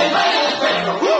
Woo!